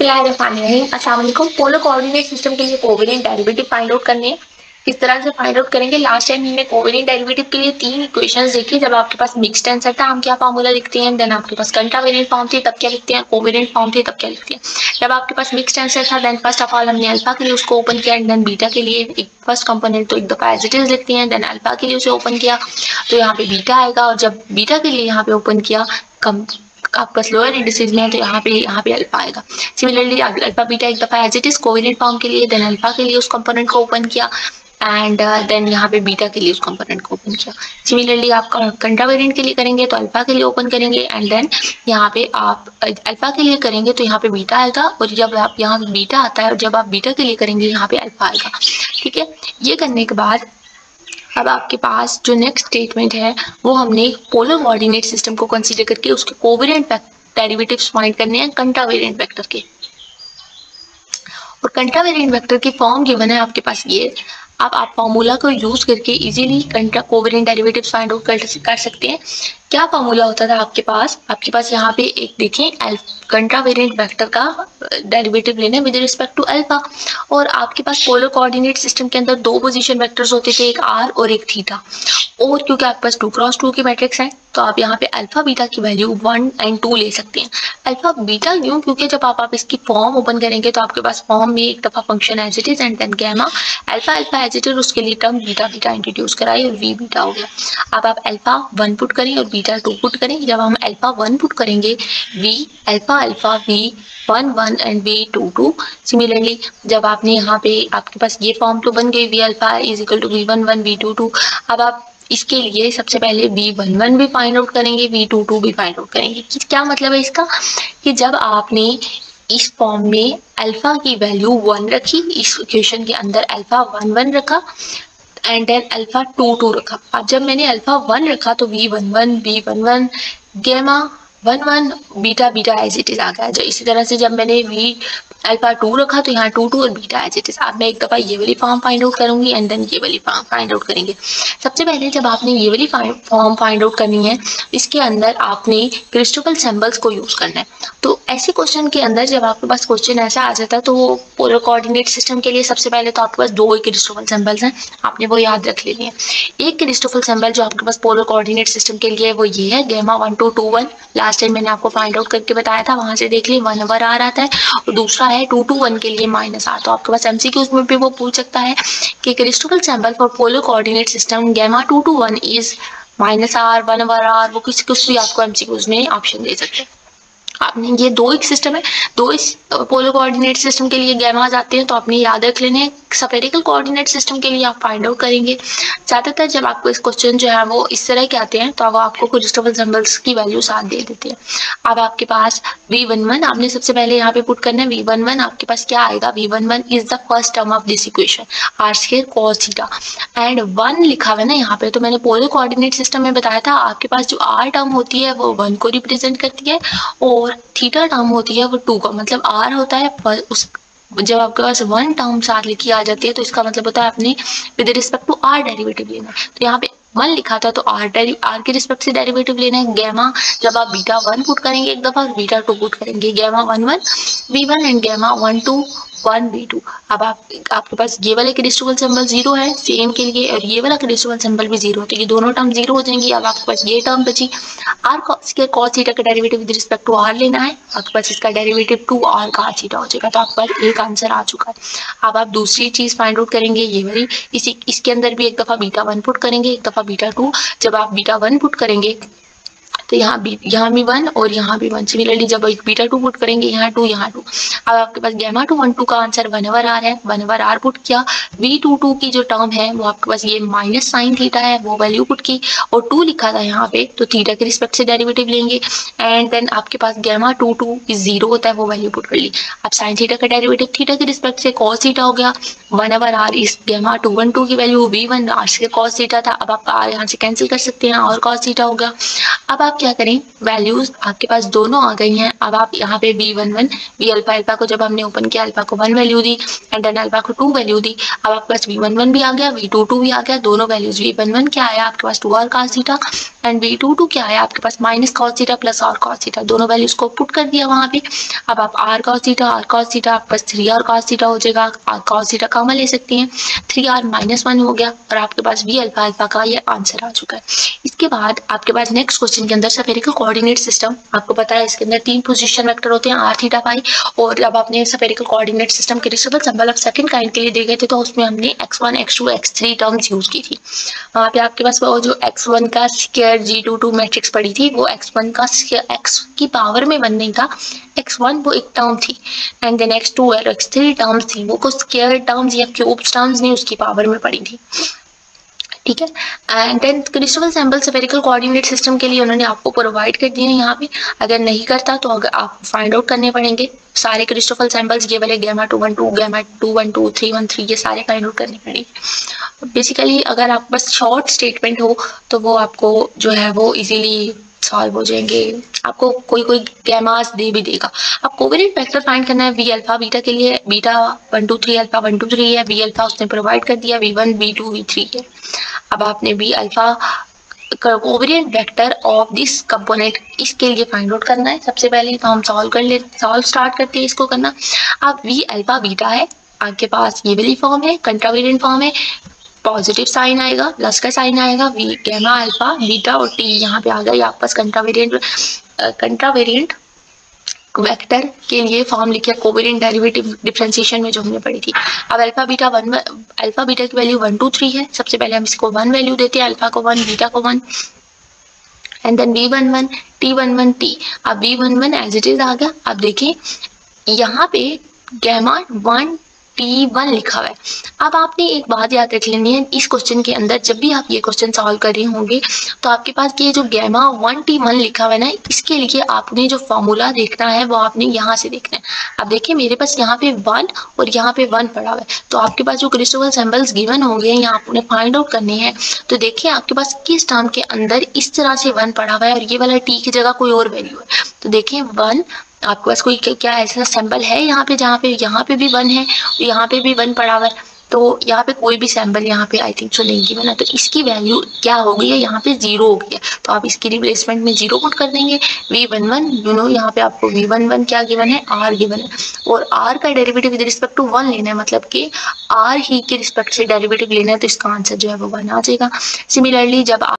बिस्मिल्लाहिर्रहमानिर्रहीम polar coordinate system के लिए कोवेरिएंट डेरिवेटिव फाइंड आउट करने किस तरह से फाइंड आउट करेंगे? लास्ट टाइम हमने कोवेरिएंट डेरिवेटिव के लिए तीन इक्वेशंस देखी। जब आपके पास मिक्स्ड आंसर था, हम क्या फार्मूला लिखते हैं? देन आपके पास कंट्रावेरिएंट फॉर्म थी, तब क्या लिखते हैं? कोवेरिएंट फॉर्म थी, तब क्या लिखते हैं? जब आपके पास मिक्स्ड आंसर था देन फ़र्स्ट ऑफ़ ऑल हमने अल्फ़ा के लिए उसको ओपन किया एंड देन बीटा के लिए एक फ़र्स्ट कंपोनेंट तो एक दफ़ा एज इट इज़ लिखते हैं देन अल्फ़ा के लिए उसे ओपन किया। तो यहाँ पे बीटा आएगा और जब बीटा के लिए यहाँ पे ओपन किया आपका स्लोअर इंडिसेज में है तो यहाँ पे यहाँ पे अल्फ़ा आएगा। सिमिलरली अल्फ़ा बीटा एक दफ़ा as it is covariant form के लिए देन अल्फ़ा के लिए उस कंपोनेंट को ओपन किया एंड देन uh, यहाँ पे बीटा के लिए उस कंपोनेंट को ओपन किया। सिमिलरली आप कंट्रावेरिएंट के लिए करेंगे तो अल्फ़ा के लिए ओपन करेंगे एंड देन यहाँ पे आप अल्फ़ा के लिए करेंगे तो यहाँ पे बीटा आएगा और जब आप यहाँ बीटा आता है और जब आप बीटा के लिए करेंगे यहाँ पे अल्फ़ा आएगा। ठीक है? ये करने के बाद अब आपके पास जो नेक्स्ट स्टेटमेंट है, वो हमने पोलर कोऑर्डिनेट सिस्टम को कंसीडर करके उसके कोवेरिएंट डेरिवेटिव्स फाइंड करने हैं कंट्रावेरिएंट वेक्टर के। और कंट्रावेरिएंट वेक्टर की फॉर्म गिवन है आपके पास ये अब आप फॉर्मूला को यूज़ करके easily contra covariant derivatives find out कर सकते हैं। क्या फॉर्मूला होता था आपके पास? आपके पास यहाँ पे एक देखें कंट्रा वेरिएंट वेक्टर का डेरिवेटिव लेना विद रिस्पेक्ट टू अल्फ़ा और आपके पास पोलर कोऑर्डिनेट सिस्टम के अंदर दो पोजीशन वेक्टर्स होते थे एक आर और एक थीटा और क्योंकि आपके पास टू क्रॉस टू की मैट्रिक्स है तो आप यहाँ पे अल्फ़ा बीटा की वैल्यू वन एंड टू ले सकते हैं। अल्फ़ा बीटा क्यों? क्योंकि जब आप, आप इसकी फॉर्म ओपन करेंगे तो आपके पास फॉर्म में एक दफ़ा function as it is and then gamma alpha alpha as it is उसके लिए टर्म बीटा बीटा इंट्रोड्यूस कराई और वी बीटा हो गया। अब आप अल्फ़ा वन पुट करें और बीटा टू पुट करें। जब हम अल्फ़ा वन पुट करेंगे V alpha alpha V one one and V two two similarly जब आपने यहाँ पे आपके पास ये फॉर्म तो बन गई V alpha is equal to V one one V two two अब आप इसके लिए सबसे पहले वी वन वन भी फाइंड आउट करेंगे वी टू टू भी फाइंड आउट करेंगे। क्या मतलब है इसका? कि जब आपने इस फॉर्म में अल्फ़ा की वैल्यू वन रखी, इस इक्वेशन के अंदर अल्फ़ा वन वन रखा and then alpha two two रखा। अब जब मैंने अल्फ़ा वन रखा तो V one one B one one gamma one one beta beta as it is आ गया। जो इसी तरह से जब मैंने वी अल्फ़ा टू रखा तो यहाँ टू टू और बीटा एज इट इज़ मैं एक दफ़ा ये वाली फॉर्म फाइंड आउट करूँगी एंड देन ये वाली फॉर्म फाइंड आउट करेंगे। सबसे पहले जब आपने ये वाली फॉर्म फाइंड आउट करनी है, इसके अंदर आपने क्रिस्टोफल सिंबल्स को यूज़ करना है। तो ऐसे क्वेश्चन के अंदर जब आपके पास क्वेश्चन ऐसा आ जाता है तो पोलर कोऑर्डिनेट सिस्टम के लिए सबसे पहले तो आपके पास दो ही क्रिस्टोफल सिंबल्स हैं। आपने वो याद रख लेने हैं एक क्रिस्टोफल सिंबल जो आपके पास पोलर कोऑर्डिनेट सिस्टम के लिए वो ये है gamma one two two one last time मैंने आपको फाइंड आउट करके बताया था, वहाँ से देख लिया वन ओवर आ रहा था और दूसरा है, टू टू वन के लिए माइनस आर तो आपके पास एमसीक्यूज में भी वो पूछ सकता है कि Christoffel symbol for polar coordinate system gamma two two one is minus R one over R वो किसी कुछ भी आपको एमसीक्यूज में ऑप्शन दे सकते हैं। आपने ये दो एक सिस्टम है, दो इस पोलो कोऑर्डिनेट सिस्टम के लिए गैमाज आते हैं तो आपने याद रख लेने सफेरिकल कोऑर्डिनेट सिस्टम के लिए आप फाइंड आउट करेंगे। ज़्यादातर जब आपको इस क्वेश्चन जो है वो इस तरह के आते हैं तो अब आपको क्रिस्टोफल सिंबल्स की वैल्यू साथ दे देते हैं। अब आपके पास वी वन वन आपने सबसे पहले यहाँ पे पुट करना है। वी वन वन आपके पास क्या आएगा? V one one is the first term of this equation R square cos theta and one लिखा हुआ है ना यहाँ पे तो मैंने पोलो कोऑर्डिनेट सिस्टम में बताया था, आपके पास जो आर टर्म होती है, वो वन को रिप्रेजेंट करती है, और थीटा टर्म होती है, वो टू का। मतलब आर होता है उस जब आपके पास वन टर्म साथ लिखी आ जाती है तो इसका मतलब होता है आपने with respect to R derivative लेना। तो यहाँ पे वन लिखा था तो आर डेरी आर के रिस्पेक्ट से डेरिवेटिव लेना है। गैमा जब आप बीटा वन पुट करेंगे, एक दफ़ा बीटा टू पुट करेंगे gamma one one V one and gamma one two one B two अब आप, आपके पास ये वाले क्रिस्टोबल सिंबल ज़ीरो है सेम के लिए, और ये वाला क्रिस्टोबल सिंबल भी ज़ीरो तो ये दोनों टर्म ज़ीरो हो जाएँगी। अब आपके पास ये टर्म बची। आर के कॉस थीटा का derivative with respect to R लेना है। आपके पास इसका डेरिवेटिव टू आर का थीटा हो जाएगा तो आपके पास एक आंसर आ चुका है। अब आप दूसरी चीज़ फाइंड आउट करेंगे, ये वाली। इसी, इसके अंदर भी एक दफ़ा बीटा वन पुट करेंगे, एक दफ़ा बीटा टू जब आप बीटा वन पुट करेंगे तो यहाँ भी यहाँ भी वन और यहाँ भी वन सिमिलरली जब एक बीटा टू पुट करेंगे, यहाँ टू यहाँ टू अब आपके पास गैमा टू वन टू का आंसर वन ओवर आर है। वन ओवर आर पुट किया। वी टू टू की जो टर्म है, वो आपके पास ये माइनस साइन थीटा है, वो वैल्यू पुट की। और टू लिखा था यहाँ पे तो थीटा के रिस्पेक्ट से डेरिवेटिव लेंगे। एंड देन आपके पास गैमा टू टू ज़ीरो होता है, वो वैल्यू पुट कर ली। अब साइन थीटा का डेरिवेटिव थीटा के रिस्पेक्ट से कॉस थीटा हो गया। वन ओवर आर इस गैमा टू वन टू की वैल्यू वी वन आर से कॉस थीटा था। अब आप आर यहाँ से कैंसिल कर सकते हैं, और कॉस थीटा हो गया। अब आप क्या करें? वैल्यूज़ आपके पास दोनों आ गई हैं। अब आप यहाँ पे V one one V alpha alpha को जब हमने ओपन किया अल्फ़ा को वन वैल्यू दी एंड देन अल्फ़ा को टू वैल्यू दी, अब आपके पास वी वन वन भी आ गया वी टू टू भी आ गया, दोनों वैल्यूज़ वी वन वन क्या आया? आपके पास two R cos theta and V two two क्या आया आपके पास minus cos theta plus R cos theta दोनों वैल्यूज़ को पुट कर दिया वहाँ पे। अब आप R cos theta R cos theta आपके पास थ्री आर कॉस थीटा हो जाएगा। आर कॉस थीटा कॉमन ले सकते हैं? थ्री आर माइनस वन हो गया और आपके पास वी अल्फ़ा अल्फ़ा का ये आंसर आ चुका है। इसके बाद आपके पास नेक्स्ट क्वेश्चन के अंदर सफेरिकल कोऑर्डिनेट सिस्टम आपको पता है इसके अंदर तीन पोजीशन वेक्टर होते हैं आर थीटा पाई और अब आपने सफेरिकल कोऑर्डिनेट सिस्टम के रिसबल सिंबल ऑफ़ सेकंड काइंड के लिए दे गए थे तो उसमें हमने X one X two X three terms use की थी। वहाँ पे आपके पास वो जो एक्स वन का square G two two matrix पड़ी थी, वो एक्स वन का एक्स की पावर में नहीं था। एक्स वन वो एक टर्म थी एंड देन एक्स टू और एक्स थ्री टर्म्स थी, वो कुछ स्केयर टर्म्स या क्यूब्स टर्म्स नहीं, उसकी पावर में पड़ी थी। ठीक है? And then Christoffel symbol spherical coordinate system के लिए उन्होंने आपको प्रोवाइड कर दिए यहाँ पे। अगर नहीं करता तो अगर आप फाइंड आउट करने पड़ेंगे। सारे क्रिस्टोफल सैंपल्स ये वाले gamma two one two gamma two one two three one three ये सारे फाइंड आउट करने पड़ेंगे। बेसिकली अगर आप बस शॉर्ट स्टेटमेंट हो तो वो आपको जो है वो इजीली सॉल्व हो जाएँगे। आपको कोई कोई गैमास दे भी देगा। आप कोवेरियंट वेक्टर फाइंड करना है वी अल्फ़ा बीटा के लिए। Beta one two three alpha one two three है। वी अल्फ़ा उसने प्रोवाइड कर दिया V one V two V three है। अब आपने V alpha covariant vector of this component इसके लिए फाइंड आउट करना है। सबसे पहले तो हम सॉल्व कर ले सॉल्व स्टार्ट करते हैं इसको करना। अब वी अल्फ़ा बीटा है, आपके पास ये वाली फॉर्म है कंट्रावेरियंट फॉर्म है। पॉजिटिव साइन आएगा, प्लस का साइन आएगा वी गैमा अल्फ़ा बीटा और टी यहाँ पे आ गया आपका कंट्रा वेरिएंट वेक्टर के लिए फॉर्म लिखा कोवेरिएंट डेरिवेटिव डिफरेंशिएशन में जो हमने पढ़ी थी। अब alpha beta one alpha beta की वैल्यू वन टू थ्री है। सबसे पहले हम इसको वन वैल्यू देते हैं अल्फ़ा को वन बीटा को one and then V one one T one one T अब V one one as it is आ गया। अब देखिए यहाँ पे गैमा वन टी वन लिखा हुआ है। अब आपने एक बात याद रख लेनी है, इस क्वेश्चन के अंदर जब भी आप ये क्वेश्चन सॉल्व कर रहे होंगे तो आपके पास ये जो गैमा वन टी वन लिखा हुआ है ना, इसके लिए आपने जो फॉर्मूला देखना है, वो आपने यहाँ से देखना है। अब देखिए, मेरे पास यहाँ पे वन और यहाँ पे वन पड़ा हुआ है। तो आपके पास जो क्रिस्टोवल सैम्बल्स गिवन होंगे, यहाँ आपने फाइंड आउट करने हैं। तो देखिए, आपके पास किस टर्म के अंदर इस तरह से वन पड़ा हुआ है और ये वाला टी की जगह कोई और वैल्यू है। तो देखिए वन आपके पास कोई क्या ऐसा सैंपल है यहाँ पे जहाँ पे, यहाँ पे भी वन है, यहाँ पे भी वन पड़ा हुआ है? तो यहाँ पे कोई भी सैंपल यहाँ पे आई थिंक सो नहीं गिवन है तो इसकी वैल्यू क्या हो गई है? यहाँ पे ज़ीरो हो गया। तो आप इसकी रिप्लेसमेंट में ज़ीरो पुट कर देंगे। V one one you know यहाँ पे आपको वी वन वन क्या गिवन है? आर गिवन है। और आर का derivative with respect to one लेना है मतलब कि आर ही के रिस्पेक्ट से डेरिवेटिव लेना है तो इसका आंसर जो है वो वन आ जाएगा। सिमिलरली जब आप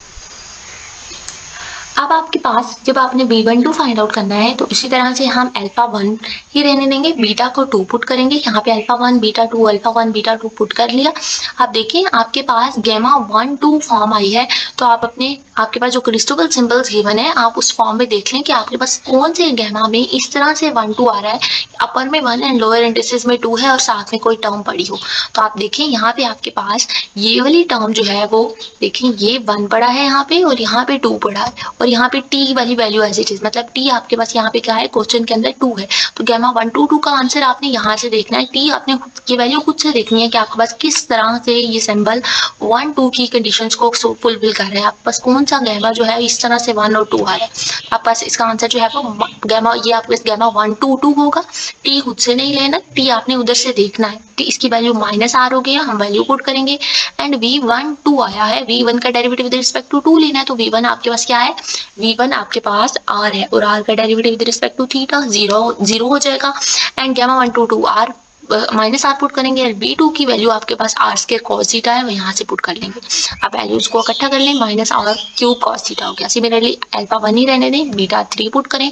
अब आपके पास जब आपने B one two find out करना है तो इसी तरह से हम अल्फ़ा वन ही रहने देंगे। बीटा को टू पुट करेंगे। यहाँ पे alpha one beta two alpha one beta two put कर लिया। अब देखिए, आपके पास गेमा वन टू फॉर्म आई है। तो आप अपने, आपके पास जो क्रिस्टोकल सिंबल्स गिवन है, आप उस फॉर्म में देख लें कि आपके पास कौन से गेमा में इस तरह से वन टू आ रहा है। अपर में वन एंड लोअर इंडिसेस में टू है और साथ में कोई टर्म पड़ी हो। तो आप देखें यहाँ पे आपके पास ये वाली टर्म जो है, वो देखें ये वन पड़ा है यहाँ पे और यहाँ पे टू पड़ा है। और यहाँ पे टी वाली वैल्यू एज इट इज़ मतलब टी आपके पास यहाँ पे क्या है? क्वेश्चन के अंदर टू है। तो गैमा वन टू टू का आंसर आपने यहाँ से देखना है। टी आपने ये वैल्यू खुद से देखनी है कि आपके पास किस तरह से ये सिंबल वन टू की कंडीशन को फुलफिल कर रहे हैं। आपके पास कौन सा गैमा जो है, इस तरह से वन और टू आ रहा है। आपके पास इसका आंसर जो है वो गैमा ये आपके पास गैमा वन टू टू होगा। टी खुद से नहीं लेना। टी आपने उधर से देखना है। इसकी वैल्यू माइनस आर हो गया हम वैल्यू पुट करेंगे। एंड वी वन टू आया है। वी वन का derivative with respect to two लेना है। तो वी वन आपके पास क्या है? वी वन आपके पास आर है और आर का derivative with respect to theta zero zero हो जाएगा and gamma one two two R minus R put करेंगे बी टू की वैल्यू आपके पास आर स्केर कॉस थीटा है, वो यहाँ से पुट कर लेंगे। आप वैल्यूज़ को इकट्ठा कर लें minus R cube cos theta हो गया। सिमिलरली अल्फ़ा वन ही रहने दें बीटा थ्री पुट करें।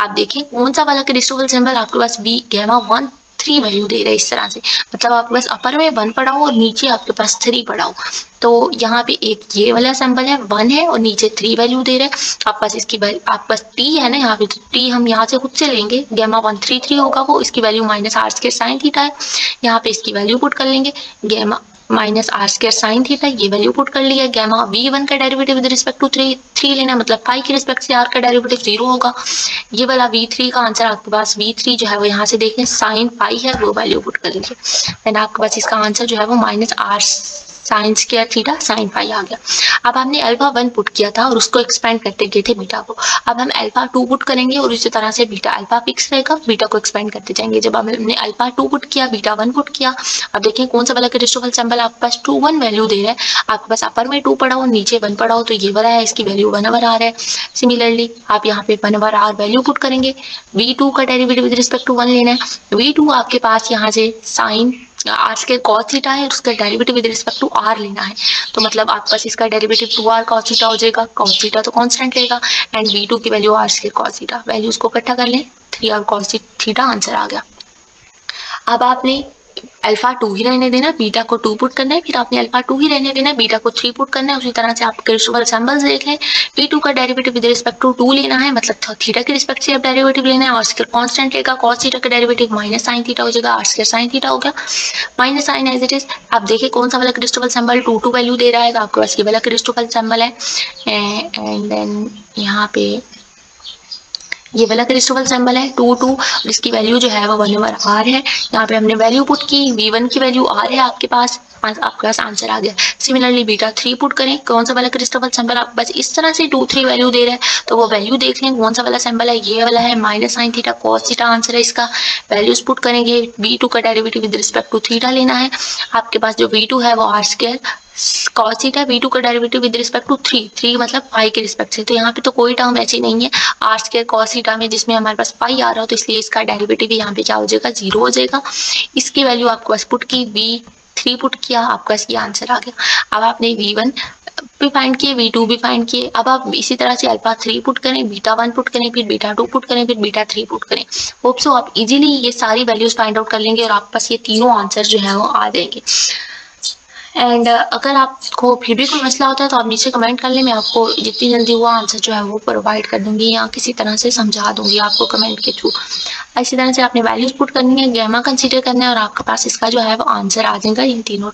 आप देखें, कौन सा वाला क्रिस्टोफल सिंबल आपके पास B gamma one three value दे रहा है इस तरह से। मतलब आपके पास अपर में वन पड़ा हो और नीचे आपके पास थ्री पड़ा हो तो यहाँ पे एक ये वाला सैंपल है वन है और नीचे थ्री वैल्यू दे रहा है। आपके पास इसकी आपके पास टी है ना यहाँ पे तो टी हम यहाँ से खुद से लेंगे। गेमा वन थ्री थ्री होगा वो, इसकी वैल्यू माइनस आर्स के साइन थीटा है। यहाँ पे इसकी वैल्यू पुट कर लेंगे। Gamma minus R square sine theta ये वैल्यू पुट कर लिया गैमा वी वन का derivative with respect to three three लेना मतलब फाइव के रिस्पेक्ट से आर का डेरिवेटिव ज़ीरो होगा। ये वाला वी थ्री का आंसर आपके पास वी थ्री जो है वो यहाँ से देखें साइन फाइव है, वो वैल्यू पुट कर लीजिए। एंड आपके पास इसका आंसर जो है वो minus R sine square theta sine five आ गया। अब हमने अल्फ़ा वन पुट किया था और उसको एक्सपेंड करते गए थे बीटा को। अब हम अल्फ़ा टू पुट करेंगे और इसी तरह से बीटा अल्फ़ा फिक्स रहेगा बीटा को एक्सपेंड करते जाएँगे। जब हमने अल्फ़ा टू पुट किया बीटा वन पुट किया, अब देखिए कौन सा वाला क्रिस्टोफल सिंबल आपके पास टू वन वैल्यू दे रहा है। आपके पास अपर में टू पड़ा हो, नीचे वन पड़ा हो तो ये वाला है, इसकी वैल्यू वन अवर आर है। सिमिलरली आप यहाँ पे one over R value put करेंगे। वी टू का derivative with respect to one लेना है। वी टू आपके पास यहाँ से साइन आर के कॉस थीटा है? उसका derivative with respect to R लेना है। तो मतलब आपके पास इसका derivative two R cos theta हो जाएगा कॉस थीटा तो कॉन्स्टेंट रहेगा एंड वी टू की value R square cos theta values को इकट्ठा कर लें। Three R cos theta answer आ गया। अब आपने अल्फ़ा टू ही रहने देना बीटा को टू पुट करना है, फिर आपने अल्फ़ा टू ही रहने देना बीटा को थ्री पुट करना है, उसी तरह से आप क्रिस्टोफल सिंबल्स देख लें। पी टू का derivative with respect to two लेना है मतलब थीटा के रिस्पेक्ट से आप डेरिवेटिव लेना है, और इसके कांस्टेंट लेगा कॉस थीटा का डेरिवेटिव माइनस साइन थीटा हो जाएगा आर स्क्र साइन थीटा हो गया। Minus sine as it is आप देखिए कौन सा वाला Christoffel symbol two two value दे रहा है तो आपके पास ये वाला क्रिस्टोफल सिंबल है। एंड देन यहाँ पे ये वाला क्रिस्टोफल सिंबल है टू टू जिसकी वैल्यू जो है वो वन ओवर आर है। यहाँ पे हमने वैल्यू पुट की वी वन की वैल्यू आर है आपके पास आपके पास आंसर आ गया। सिमिलरली बीटा थ्री पुट करें, कौन सा वाला क्रिस्टोफल सिंबल आप बस इस तरह से टू थ्री वैल्यू दे रहे हैं तो वो वैल्यू देख लें, कौन सा वाला सिंबल है, ये वाला है minus sine theta cos theta answer है इसका। वैल्यूज़ पुट करेंगे वी टू का derivative with respect to theta लेना है। आपके पास जो वी टू है वो r square cos theta v two का derivative with respect to three three मतलब पाई के रिस्पेक्ट से। तो यहाँ पे तो कोई टर्म ऐसी नहीं है। आर स्केयर कॉस थीटा में जिसमें हमारे पास पाई आ रहा हो तो इसलिए इसका डेरिवेटिव यहाँ पे क्या हो जाएगा? ज़ीरो हो जाएगा। इसकी वैल्यू आपको बस पुट की वी थ्री पुट किया। आपका इसकी आंसर आ गया। अब आपने वी वन भी फाइंड किए वी टू भी फाइंड किए। अब आप इसी तरह से अल्फ़ा थ्री पुट करें बीटा वन पुट करें, फिर बीटा टू पुट करें, फिर बीटा थ्री पुट करें। होप सो आप इजीली ये सारी वैल्यूज़ फाइंड आउट कर लेंगे और आपके पास ये तीनों आंसर जो है वो आ जाएँगे। एंड uh, अगर आपको फिर भी कोई मसला होता है तो आप नीचे कमेंट कर लें। मैं आपको जितनी जल्दी हुआ आंसर जो है वो प्रोवाइड कर दूँगी या किसी तरह से समझा दूँगी आपको कमेंट के थ्रू इसी तरह से आपने वैल्यूज़ पुट करनी है गैमा कंसीडर करना है और आपके पास इसका जो है वो आंसर आ जाएगा इन तीनों